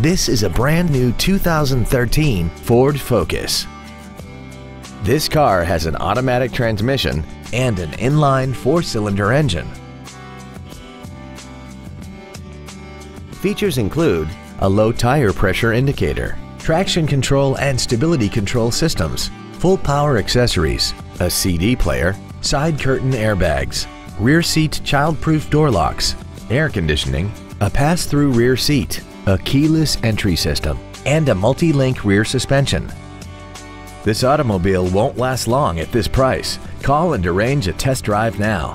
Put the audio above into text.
This is a brand new 2013 Ford Focus. This car has an automatic transmission and an inline four-cylinder engine. Features include a low tire pressure indicator, traction control and stability control systems, full power accessories, a CD player, side curtain airbags, rear seat child-proof door locks, air conditioning, a pass-through rear seat, a keyless entry system, and a multi-link rear suspension. This automobile won't last long at this price. Call and arrange a test drive now.